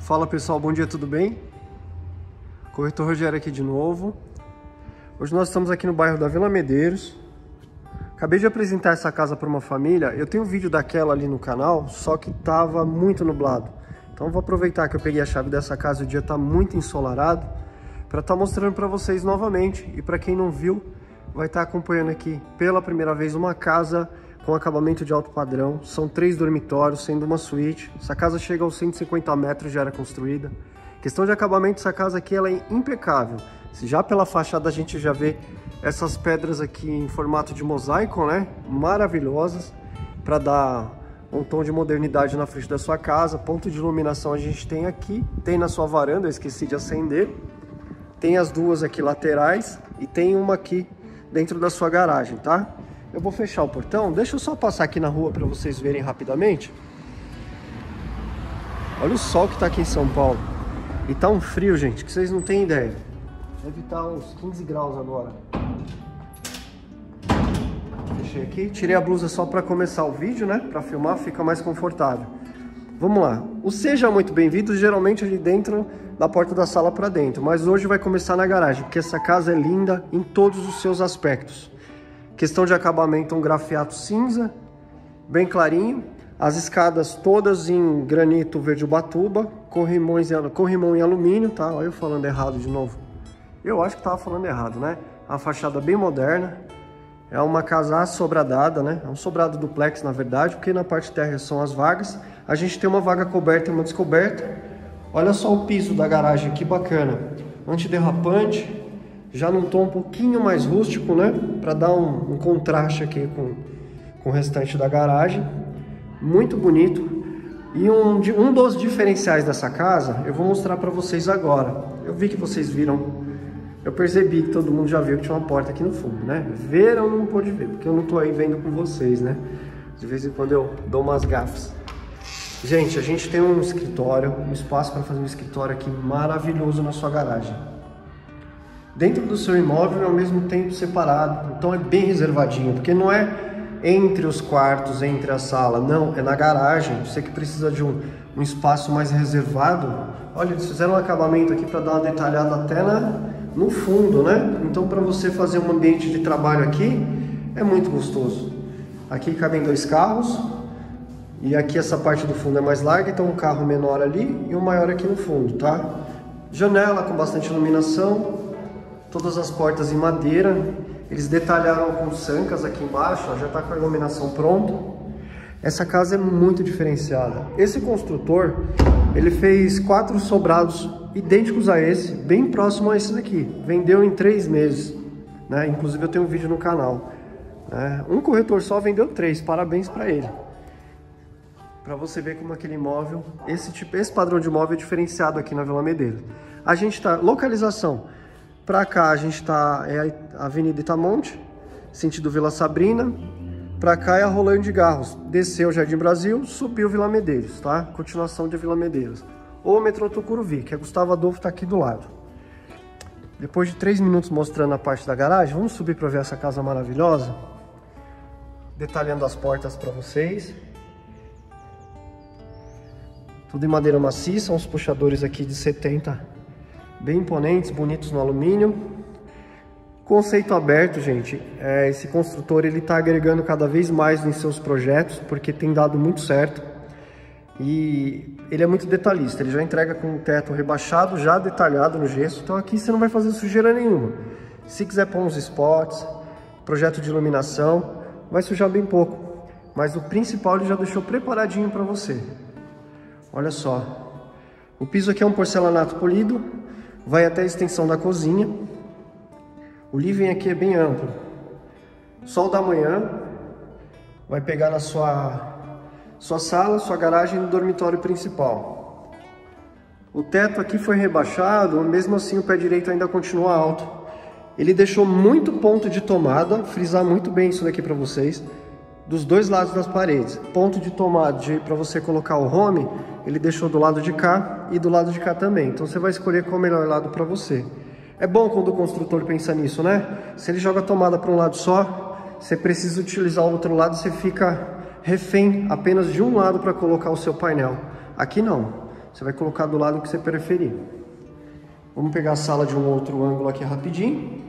Fala pessoal, bom dia, tudo bem? Corretor Rogério aqui de novo. Hoje nós estamos aqui no bairro da Vila Medeiros. Acabei de apresentar essa casa para uma família. Eu tenho um vídeo daquela ali no canal, só que estava muito nublado. Então vou aproveitar que eu peguei a chave dessa casa o dia está muito ensolarado para estar tá mostrando para vocês novamente. E para quem não viu, vai estar tá acompanhando aqui pela primeira vez uma casa com acabamento de alto padrão. São três dormitórios, sendo uma suíte. Essa casa chega aos 150 metros, já era construída. Questão de acabamento, essa casa aqui ela é impecável. Já pela fachada a gente já vê essas pedras aqui em formato de mosaico, né? Maravilhosas, para dar um tom de modernidade na frente da sua casa. Ponto de iluminação a gente tem aqui, tem na sua varanda, eu esqueci de acender. Tem as duas aqui laterais e tem uma aqui dentro da sua garagem, tá? Eu vou fechar o portão. Deixa eu só passar aqui na rua para vocês verem rapidamente. Olha o sol que está aqui em São Paulo. E tá um frio, gente, que vocês não têm ideia. Deve estar tá uns 15 graus agora. Fechei aqui. Tirei a blusa só para começar o vídeo, né? Para filmar, fica mais confortável. Vamos lá. O seja muito bem-vindo, geralmente ali dentro, da porta da sala para dentro. Mas hoje vai começar na garagem, porque essa casa é linda em todos os seus aspectos. Questão de acabamento, um grafiato cinza, bem clarinho. As escadas todas em granito verde ubatuba, corrimões, corrimão em alumínio, tá? Olha eu falando errado de novo. Eu acho que tava falando errado, né? A fachada bem moderna. É uma casa sobradada, né? É um sobrado duplex, na verdade, porque na parte terra são as vagas. A gente tem uma vaga coberta e uma descoberta. Olha só o piso da garagem, que bacana. Antiderrapante, já num tom um pouquinho mais rústico, né? Para dar um, um, contraste aqui com, com o restante da garagem. Muito bonito. E um, um dos diferenciais dessa casa, eu vou mostrar para vocês agora. Eu vi que vocês viram, eu percebi que todo mundo já viu que tinha uma porta aqui no fundo, né? Ver ou não pode ver, porque eu não tô aí vendo com vocês, né? De vez em quando eu dou umas gafas. Gente, a gente tem um escritório, um espaço para fazer um escritório aqui maravilhoso na sua garagem dentro do seu imóvel e ao mesmo tempo separado. Então é bem reservadinho, porque não é entre os quartos, entre a sala, não, é na garagem. Você que precisa de um, um espaço mais reservado. Olha, eles fizeram um acabamento aqui para dar uma detalhada até na, no fundo, né? Então para você fazer um ambiente de trabalho aqui é muito gostoso. Aqui cabem dois carros e aqui essa parte do fundo é mais larga, então um carro menor ali e um maior aqui no fundo, tá? Janela com bastante iluminação, todas as portas em madeira. Eles detalharam com sancas aqui embaixo, ó, já está com a iluminação pronta. Essa casa é muito diferenciada. Esse construtor, ele fez quatro sobrados idênticos a esse, bem próximo a esse daqui. Vendeu em três meses, né? Inclusive eu tenho um vídeo no canal. Né? Um corretor só vendeu três, parabéns para ele. Para você ver como aquele imóvel, esse tipo, esse padrão de imóvel é diferenciado aqui na Vila Medeiros. A gente está localização para cá a gente está é a Avenida Itamonte, sentido Vila Sabrina. Para cá é a Rolando de Garros. Desceu Jardim Brasil, subiu Vila Medeiros, tá? Continuação de Vila Medeiros. Ou metrô Tucuruvi, que é Gustavo Adolfo está aqui do lado. Depois de três minutos mostrando a parte da garagem, vamos subir para ver essa casa maravilhosa. Detalhando as portas para vocês. Tudo em madeira maciça, uns puxadores aqui de 70 bem imponentes, bonitos no alumínio. Conceito aberto, gente. É, esse construtor ele está agregando cada vez mais em seus projetos, porque tem dado muito certo. E ele é muito detalhista, ele já entrega com o teto rebaixado, já detalhado no gesso. Então aqui você não vai fazer sujeira nenhuma. Se quiser pôr uns spots, projeto de iluminação, vai sujar bem pouco. Mas o principal ele já deixou preparadinho para você. Olha só. O piso aqui é um porcelanato polido, vai até a extensão da cozinha. O living aqui é bem amplo. Sol da manhã vai pegar na sua, sua sala, sua garagem e no dormitório principal. O teto aqui foi rebaixado, mesmo assim o pé direito ainda continua alto. Ele deixou muito ponto de tomada, frisar muito bem isso daqui para vocês, dos dois lados das paredes. Ponto de tomada para você colocar o home, ele deixou do lado de cá e do lado de cá também. Então você vai escolher qual é o melhor lado para você. É bom quando o construtor pensa nisso, né? Se ele joga a tomada para um lado só, você precisa utilizar o outro lado, você fica refém apenas de um lado para colocar o seu painel. Aqui não. Você vai colocar do lado que você preferir. Vamos pegar a sala de um outro ângulo aqui rapidinho.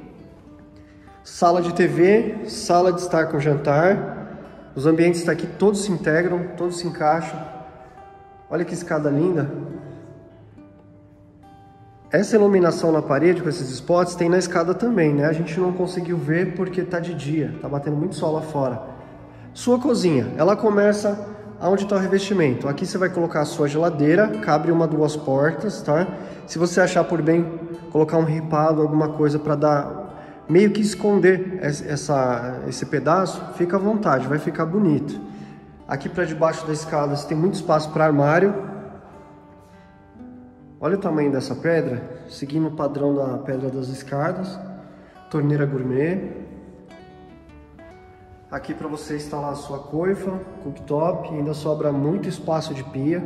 Sala de TV, sala de estar com jantar. Os ambientes aqui todos se integram, todos se encaixam. Olha que escada linda. Essa iluminação na parede com esses spots tem na escada também, né? A gente não conseguiu ver porque tá de dia, tá batendo muito sol lá fora. Sua cozinha, ela começa aonde está o revestimento. Aqui você vai colocar a sua geladeira, cabe uma, duas portas, tá? Se você achar por bem colocar um ripado, alguma coisa para dar meio que esconder essa, esse pedaço, fica à vontade, vai ficar bonito. Aqui para debaixo da escada você tem muito espaço para armário. Olha o tamanho dessa pedra, seguindo o padrão da pedra das escadas. Torneira gourmet. Aqui para você instalar a sua coifa, cooktop, ainda sobra muito espaço de pia.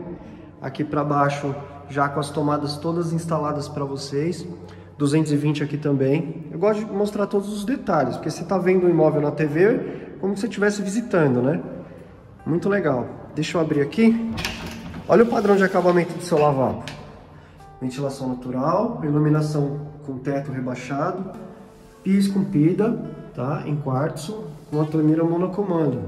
Aqui para baixo já com as tomadas todas instaladas para vocês. 220 aqui também. Eu gosto de mostrar todos os detalhes, porque você está vendo o imóvel na TV como se você estivesse visitando, né? Muito legal. Deixa eu abrir aqui. Olha o padrão de acabamento do seu lavabo. Ventilação natural, iluminação com teto rebaixado, pia esculpida, tá? Em quartzo, uma torneira monocomando.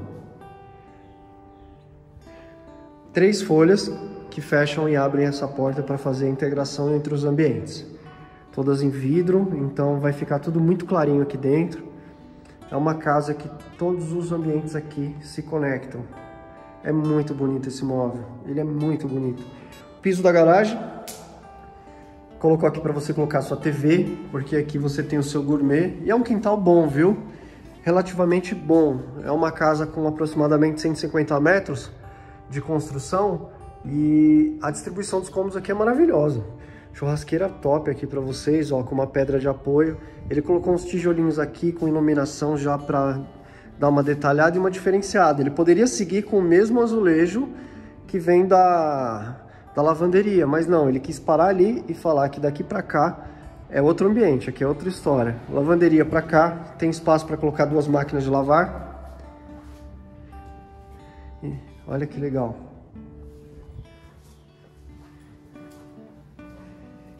Três folhas que fecham e abrem essa porta para fazer a integração entre os ambientes. Todas em vidro, então vai ficar tudo muito clarinho aqui dentro. É uma casa que todos os ambientes aqui se conectam. É muito bonito esse móvel, ele é muito bonito. Piso da garagem, colocou aqui para você colocar sua TV, porque aqui você tem o seu gourmet e é um quintal bom, viu? relativamente bom. É uma casa com aproximadamente 150 metros de construção e a distribuição dos cômodos aqui é maravilhosa. Churrasqueira top aqui para vocês, ó, com uma pedra de apoio. Ele colocou uns tijolinhos aqui com iluminação já para dar uma detalhada e uma diferenciada. Ele poderia seguir com o mesmo azulejo que vem da, da lavanderia, mas não, ele quis parar ali e falar que daqui para cá é outro ambiente, aqui é outra história. Lavanderia para cá, tem espaço para colocar duas máquinas de lavar. E olha que legal.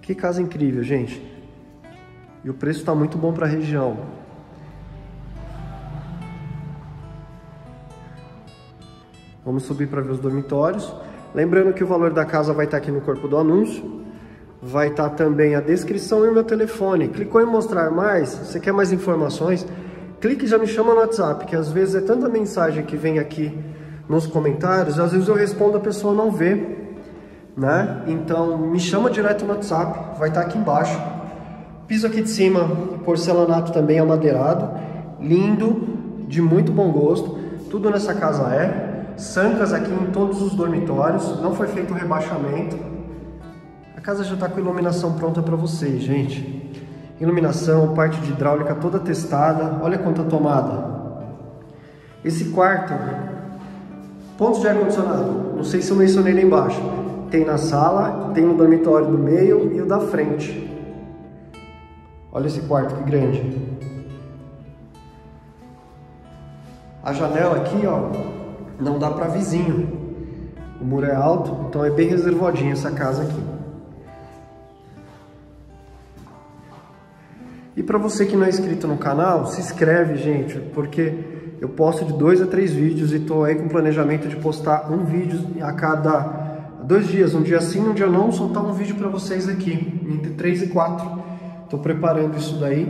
Que casa incrível, gente. E o preço está muito bom para a região. Vamos subir para ver os dormitórios. Lembrando que o valor da casa vai estar aqui no corpo do anúncio vai estar tá também a descrição e o meu telefone. Clicou em mostrar mais, você quer mais informações? Clique e já me chama no WhatsApp, que às vezes é tanta mensagem que vem aqui nos comentários, às vezes eu respondo a pessoa não vê, né? Então me chama direto no WhatsApp, vai estar tá aqui embaixo. Piso aqui de cima, porcelanato também amadeirado, lindo, de muito bom gosto. Tudo nessa casa é. Sancas aqui em todos os dormitórios, não foi feito rebaixamento casa já está com iluminação pronta para vocês, gente. Iluminação, parte de hidráulica toda testada. Olha quanta tomada. Esse quarto, pontos de ar-condicionado. Não sei se eu mencionei lá embaixo. Tem na sala, tem no dormitório do meio e o da frente. Olha esse quarto que grande. A janela aqui, ó, não dá para vizinho. O muro é alto, então é bem reservadinha essa casa aqui. E para você que não é inscrito no canal, se inscreve, gente, porque eu posto de dois a três vídeos e estou aí com planejamento de postar um vídeo a cada dois dias, um dia sim, um dia não, soltar um vídeo para vocês aqui, entre três e quatro. Estou preparando isso daí,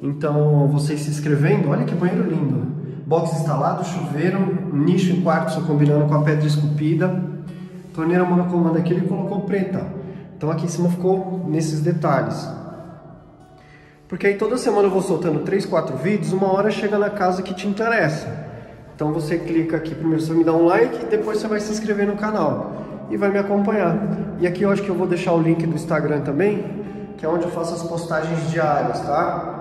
então vocês se inscrevendo, olha que banheiro lindo. Box instalado, chuveiro, nicho em quarto, combinando com a pedra esculpida. Torneira monocomando aqui ele colocou preta. Então aqui em cima ficou nesses detalhes. Porque aí toda semana eu vou soltando 3, 4 vídeos, uma hora chega na casa que te interessa. Então você clica aqui, primeiro você me dá um like, depois você vai se inscrever no canal e vai me acompanhar. E aqui eu acho que eu vou deixar o link do Instagram também, que é onde eu faço as postagens diárias, tá?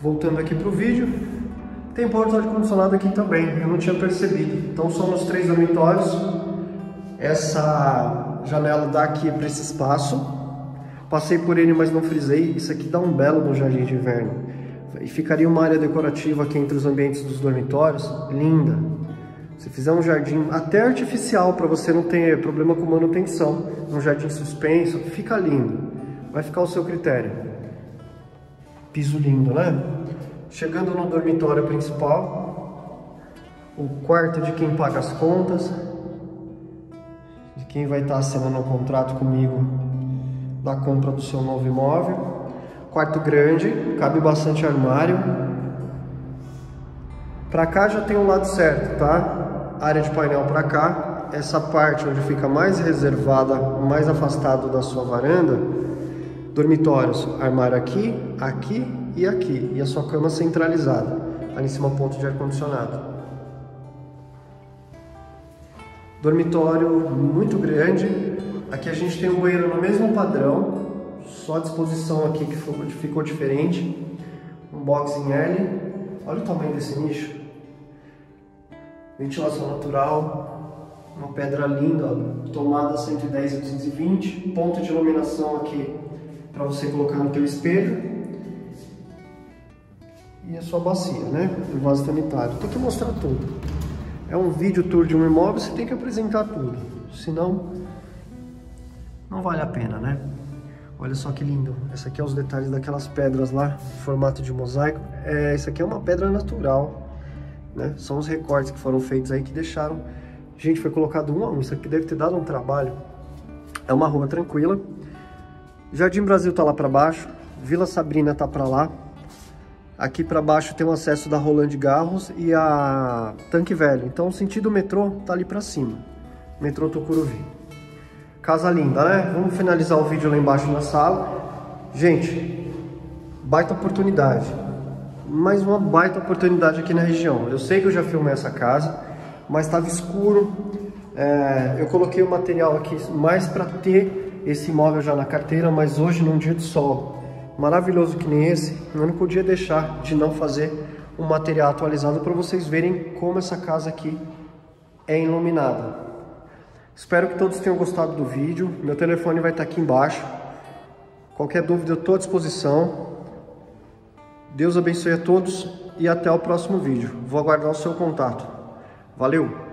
Voltando aqui pro vídeo, tem porta de ar-condicionado aqui também, eu não tinha percebido. Então são os três dormitórios, essa janela dá aqui para esse espaço, Passei por ele, mas não frisei. Isso aqui dá um belo no jardim de inverno. E ficaria uma área decorativa aqui entre os ambientes dos dormitórios, linda. Se fizer um jardim até artificial para você não ter problema com manutenção, um jardim suspenso, fica lindo. Vai ficar ao seu critério. Piso lindo, né? Chegando no dormitório principal, o quarto de quem paga as contas, de quem vai estar assinando um contrato comigo da compra do seu novo imóvel. Quarto grande, cabe bastante armário. Para cá já tem o lado certo, tá? Área de painel para cá. Essa parte onde fica mais reservada, mais afastado da sua varanda. Dormitórios, armário aqui, aqui e aqui. E a sua cama centralizada. Ali em cima ponto de ar-condicionado. Dormitório muito grande. Aqui a gente tem um banheiro no mesmo padrão, só a disposição aqui que ficou diferente. Um box em L. Olha o tamanho desse nicho. Ventilação natural. Uma pedra linda, ó. tomada 110 e 220. Ponto de iluminação aqui para você colocar no teu espelho. E a sua bacia, né? O vaso sanitário. Tem que mostrar tudo. É um vídeo tour de um imóvel, você tem que apresentar tudo. Senão, não vale a pena, né? Olha só que lindo. Essa aqui é os detalhes daquelas pedras lá, formato de mosaico. É, isso aqui é uma pedra natural, né? São os recortes que foram feitos aí que deixaram... Gente, foi colocado um a um. Isso aqui deve ter dado um trabalho. É uma rua tranquila. Jardim Brasil tá lá para baixo. Vila Sabrina tá para lá. Aqui para baixo tem o acesso da Roland Garros e a Tanque Velho. Então, o sentido metrô tá ali para cima. Metrô Tucuruvi. Casa linda, né? Vamos finalizar o vídeo lá embaixo na sala. Gente, baita oportunidade. Mais uma baita oportunidade aqui na região. Eu sei que eu já filmei essa casa, mas estava escuro. É, eu coloquei o material aqui mais para ter esse imóvel já na carteira, mas hoje num dia de sol maravilhoso que nem esse, eu não podia deixar de não fazer um material atualizado para vocês verem como essa casa aqui é iluminada. Espero que todos tenham gostado do vídeo. Meu telefone vai estar aqui embaixo. Qualquer dúvida eu estou à disposição. Deus abençoe a todos e até o próximo vídeo. Vou aguardar o seu contato. Valeu!